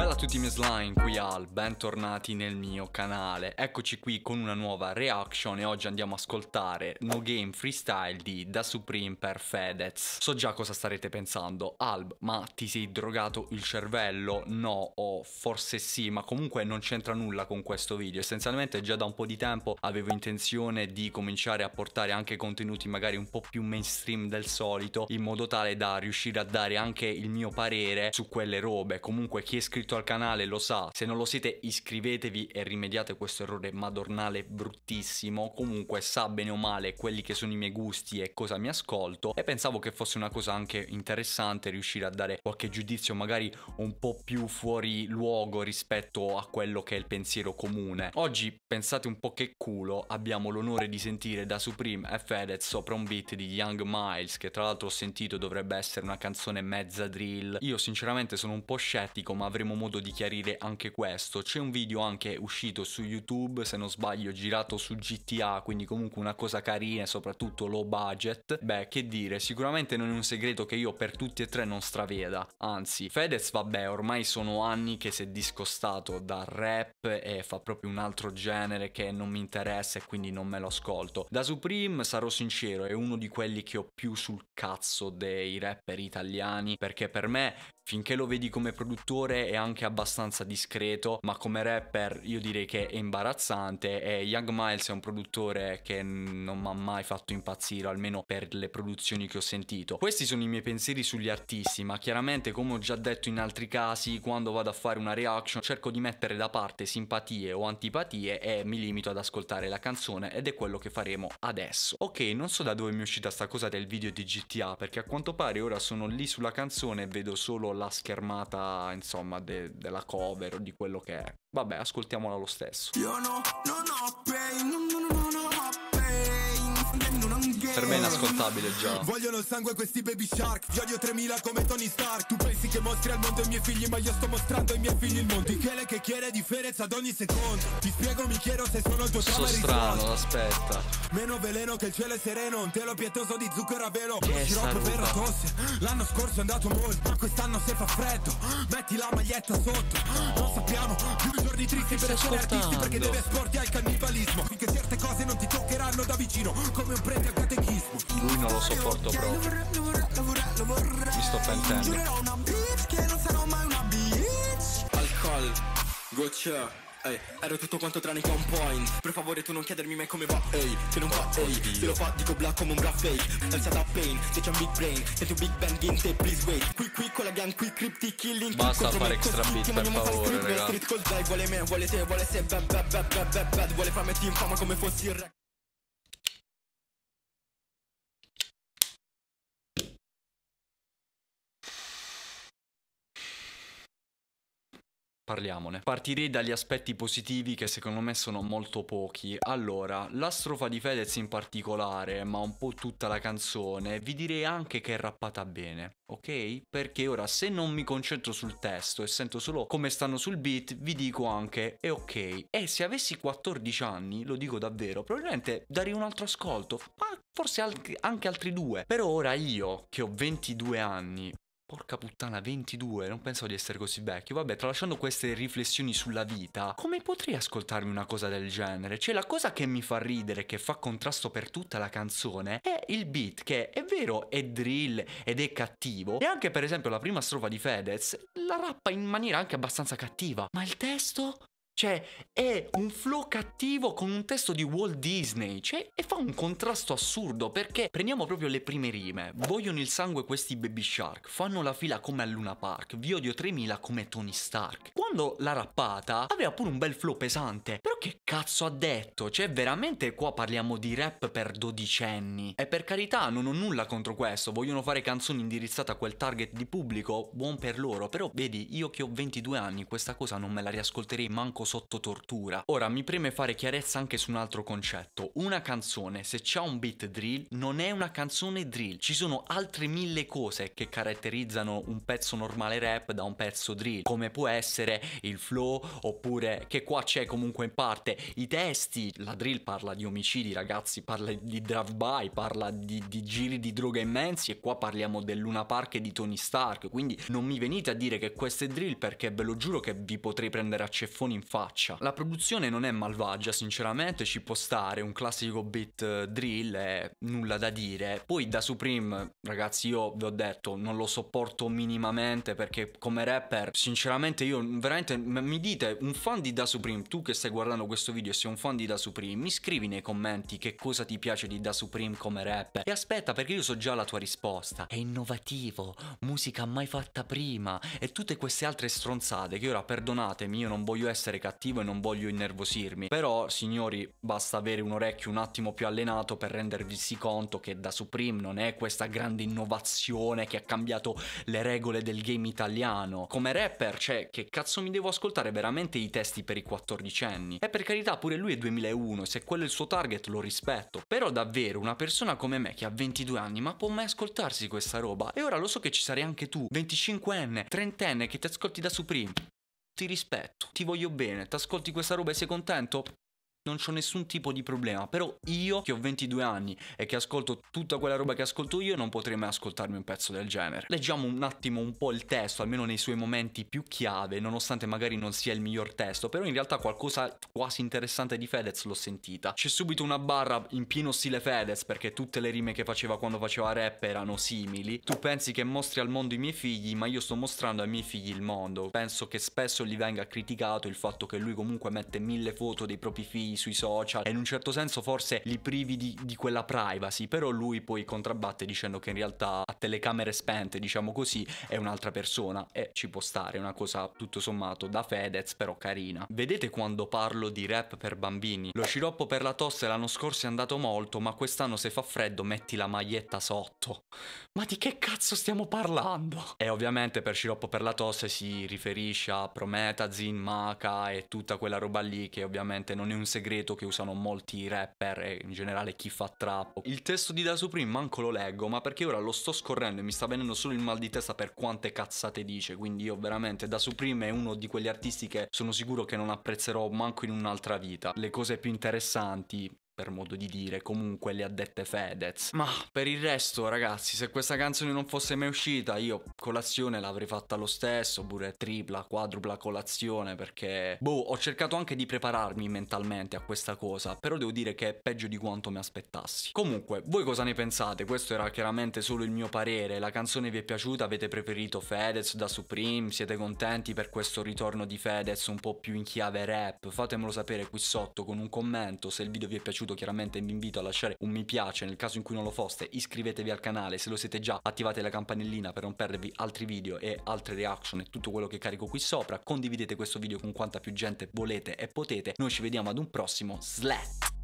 Bella a tutti i miei slime, qui Al, bentornati nel mio canale. Eccoci qui con una nuova reaction e oggi andiamo a ascoltare No Game Freestyle di Da Supreme per Fedez. So già cosa starete pensando, Alb, ma ti sei drogato il cervello? No, o forse sì, ma comunque non c'entra nulla con questo video. Essenzialmente già da un po' di tempo avevo intenzione di cominciare a portare anche contenuti magari un po' più mainstream del solito In modo tale da riuscire a dare anche il mio parere su quelle robe. Comunque chi è iscritto iscritto al canale lo sa, se non lo siete iscrivetevi e rimediate questo errore madornale bruttissimo, comunque sa bene o male quelli che sono i miei gusti e cosa mi ascolto e pensavo che fosse una cosa anche interessante riuscire a dare qualche giudizio magari un po' più fuori luogo rispetto a quello che è il pensiero comune. Oggi pensate un po' che culo, abbiamo l'onore di sentire da Supreme e Fedez sopra un beat di Young Miles che tra l'altro ho sentito dovrebbe essere una canzone mezza drill. Io sinceramente sono un po' scettico ma avremo modo di chiarire anche questo. C'è un video anche uscito su YouTube, se non sbaglio, girato su GTA, quindi comunque una cosa carina e soprattutto low budget. Beh, che dire, sicuramente non è un segreto che io per tutti e tre non straveda. Anzi, Fedez, vabbè, ormai sono anni che si è discostato dal rap e fa proprio un altro genere che non mi interessa e quindi non me lo ascolto. Da Supreme, sarò sincero, è uno di quelli che ho più sul cazzo dei rapper italiani perché per me finché lo vedi come produttore è anche abbastanza discreto, ma come rapper io direi che è imbarazzante e Young Miles è un produttore che non mi ha mai fatto impazzire, almeno per le produzioni che ho sentito. Questi sono i miei pensieri sugli artisti, ma chiaramente come ho già detto in altri casi, quando vado a fare una reaction cerco di mettere da parte simpatie o antipatie e mi limito ad ascoltare la canzone ed è quello che faremo adesso. Ok, non so da dove mi è uscita sta cosa del video di GTA, perché a quanto pare ora sono lì sulla canzone e vedo solo la schermata, insomma, de- della cover o di quello che è. Vabbè, ascoltiamola lo stesso. Io no, non ho pain, non, non, non ho per me è inascoltabile già. Vogliono il sangue questi baby shark. Vi odio 3000 come Tony Stark. Tu pensi che mostri al mondo i miei figli, ma io sto mostrando ai miei figli il mondo. Michele che chiede differenza ad ogni secondo. Ti spiego, mi chiedo se sono il tuo Sto strano, aspetta. Meno veleno che il cielo è sereno. Un telo pietoso di zucchero a velo. Che Sciroppo per la tosse. L'anno scorso è andato molto, ma quest'anno se fa freddo. Metti la maglietta sotto. No. Non sappiamo. Più giorni tristi per essere artisti perché devi esporti al cannibalismo. Finché certe cose non ti toccheranno da vicino. Come un prete al catechismo. Lui non lo sopporto proprio. Mi sto pentendo. Alcol, goccia. Ehi, ero tutto quanto tranne che un point. Per favore tu non chiedermi mai come va. Ehi, che non va, ehi Se lo fa dico black come un rap fake. Alza da pain, se c'è un big brain. Senti un big bang in te, please wait. Qui qui con la gang, qui cryptic killing. Basta fare extra beat per favore, raga. Street col drive, vuole me, vuole te, vuole se Bad, bad, bad, bad, bad, bad Vuole farmi team fama come fossi il re Parliamone. Partirei dagli aspetti positivi che secondo me sono molto pochi. Allora, la strofa di Fedez in particolare, ma un po' tutta la canzone, vi direi anche che è rappata bene, ok? Perché ora se non mi concentro sul testo e sento solo come stanno sul beat, vi dico anche è ok. E se avessi 14 anni, lo dico davvero, probabilmente darei un altro ascolto, ma forse anche altri due. Però ora io, che ho 22 anni, Porca puttana, 22, non pensavo di essere così vecchio. Vabbè, tralasciando queste riflessioni sulla vita, come potrei ascoltarmi una cosa del genere? Cioè, la cosa che mi fa ridere, che fa contrasto per tutta la canzone, è il beat, che è vero, è drill ed è cattivo. E anche, per esempio, la prima strofa di Fedez la rappa in maniera anche abbastanza cattiva. Ma il testo? Cioè, è un flow cattivo con un testo di Walt Disney. Cioè, e fa un contrasto assurdo perché prendiamo proprio le prime rime. Vogliono il sangue questi baby shark. Fanno la fila come a Luna Park. Vi odio 3000 come Tony Stark. Quando l'ha rappata, aveva pure un bel flow pesante. Però che cazzo ha detto? Cioè, veramente qua parliamo di rap per dodicenni. E per carità, non ho nulla contro questo. Vogliono fare canzoni indirizzate a quel target di pubblico. Buon per loro. Però, vedi, io che ho 22 anni, questa cosa non me la riascolterei manco sotto tortura. Ora mi preme fare chiarezza anche su un altro concetto. Una canzone, se c'ha un beat drill, non è una canzone drill. Ci sono altre mille cose che caratterizzano un pezzo normale rap da un pezzo drill, come può essere il flow, oppure che qua c'è comunque in parte i testi. La drill parla di omicidi, ragazzi, parla di drive-by, parla di, di giri di droga immensi e qua parliamo del Luna Park e di Tony Stark. Quindi non mi venite a dire che questo è drill perché ve lo giuro che vi potrei prendere a ceffoni in faccia. La produzione non è malvagia, sinceramente, ci può stare un classico beat eh, drill e nulla da dire. Poi da Supreme, ragazzi, io vi ho detto, non lo sopporto minimamente perché come rapper, sinceramente io veramente mi dite un fan di Da Supreme, tu che stai guardando questo video e sei un fan di Da Supreme, mi scrivi nei commenti che cosa ti piace di Da Supreme come rapper. E aspetta perché io so già la tua risposta. È innovativo, musica mai fatta prima e tutte queste altre stronzate che ora perdonatemi, io non voglio essere cattivo e non voglio innervosirmi. Però, signori, basta avere un orecchio un attimo più allenato per rendervi conto che da Supreme non è questa grande innovazione che ha cambiato le regole del game italiano. Come rapper, cioè, che cazzo mi devo ascoltare veramente i testi per i 14 anni? E per carità, pure lui è 2001, se quello è il suo target lo rispetto. Però davvero, una persona come me che ha 22 anni, ma può mai ascoltarsi questa roba? E ora lo so che ci sarei anche tu, 25enne, 30enne, che ti ascolti da Supreme. Ti rispetto, ti voglio bene, ti ascolti questa roba e sei contento? Non c'ho nessun tipo di problema. Però io, che ho 22 anni e che ascolto tutta quella roba che ascolto io, non potrei mai ascoltarmi un pezzo del genere. Leggiamo un attimo un po' il testo, almeno nei suoi momenti più chiave, nonostante magari non sia il miglior testo, però in realtà qualcosa quasi interessante di Fedez l'ho sentita. C'è subito una barra in pieno stile Fedez, perché tutte le rime che faceva quando faceva rap erano simili. Tu pensi che mostri al mondo i miei figli, ma io sto mostrando ai miei figli il mondo. Penso che spesso gli venga criticato il fatto che lui comunque mette mille foto dei propri figli sui social e in un certo senso forse li privi di, di quella privacy, però lui poi contrabbatte dicendo che in realtà a telecamere spente, diciamo così, è un'altra persona e ci può stare, una cosa tutto sommato da Fedez però carina. Vedete quando parlo di rap per bambini? Lo sciroppo per la tosse l'anno scorso è andato molto, ma quest'anno se fa freddo metti la maglietta sotto. Ma di che cazzo stiamo parlando? E ovviamente per sciroppo per la tosse si riferisce a Prometazin, Maca e tutta quella roba lì che ovviamente non è un segreto segreto che usano molti rapper e in generale chi fa trap. Il testo di Da Supreme manco lo leggo, ma perché ora lo sto scorrendo e mi sta venendo solo il mal di testa per quante cazzate dice, quindi io veramente Da Supreme è uno di quegli artisti che sono sicuro che non apprezzerò manco in un'altra vita. Le cose più interessanti per modo di dire, comunque le ha dette Fedez. Ma per il resto, ragazzi, se questa canzone non fosse mai uscita, io colazione l'avrei fatta lo stesso, pure tripla, quadrupla colazione, perché boh, ho cercato anche di prepararmi mentalmente a questa cosa, però devo dire che è peggio di quanto mi aspettassi. Comunque, voi cosa ne pensate? Questo era chiaramente solo il mio parere, la canzone vi è piaciuta? Avete preferito Fedez da Supreme? Siete contenti per questo ritorno di Fedez un po' più in chiave rap? Fatemelo sapere qui sotto con un commento, se il video vi è piaciuto piaciuto chiaramente vi invito a lasciare un mi piace, nel caso in cui non lo foste iscrivetevi al canale, se lo siete già attivate la campanellina per non perdervi altri video e altre reaction e tutto quello che carico qui sopra, condividete questo video con quanta più gente volete e potete, noi ci vediamo ad un prossimo Slat!